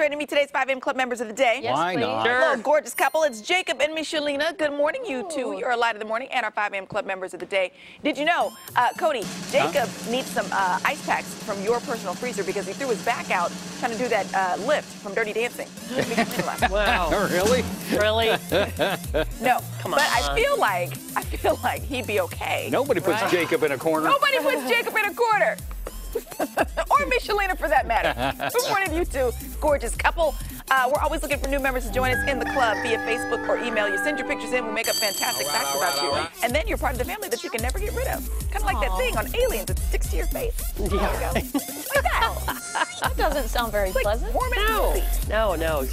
Joining me today's 5 a.m. Club members of the day. Yes, Why please. not? Hello, gorgeous couple. It's Jacob and Mishelina. Good morning, you two. You're a light of the morning and our 5 a.m. Club members of the day. Did you know, uh, Cody, Jacob needs some uh, ice packs from your personal freezer because he threw his back out trying to do that uh, lift from Dirty Dancing. Wow. really? really? no, Come on. but I on. feel like I feel like he'd be okay. Nobody puts Right. Jacob in a corner. Nobody puts Jacob in a corner. Or for that matter. Good morning, you two gorgeous couple. Uh, we're always looking for new members to join us in the club via Facebook or email. You send your pictures in, we make up fantastic All right, facts all about right, you. all right. And then you're part of the family that you can never get rid of. Kind of like that thing on Aliens that sticks to your face. There you go. Like that. That doesn't sound very It's like pleasant. warm and no. fuzzy. No, no.